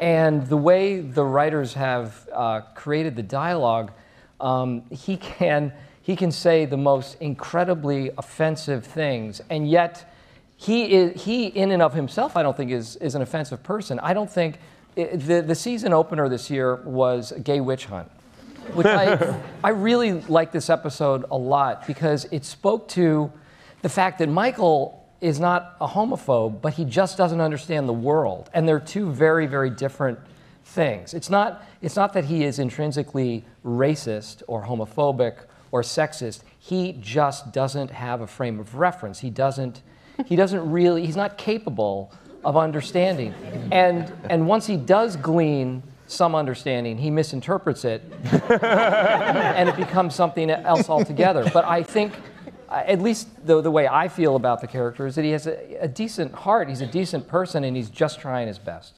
And the way the writers have uh, created the dialogue, um, he can he can say the most incredibly offensive things, and yet he is he in and of himself, I don't think is is an offensive person. I don't think it, the the season opener this year was a gay witch hunt, which I I really like this episode a lot because it spoke to the fact that Michael is not a homophobe, but he just doesn't understand the world. And they're two very, very different things. It's not, it's not that he is intrinsically racist or homophobic or sexist. He just doesn't have a frame of reference. He doesn't, he doesn't really, he's not capable of understanding. And, and once he does glean some understanding, he misinterprets it, and it becomes something else altogether. But I think Uh, at least the, the way I feel about the character is that he has a, a decent heart, he's a decent person, and he's just trying his best.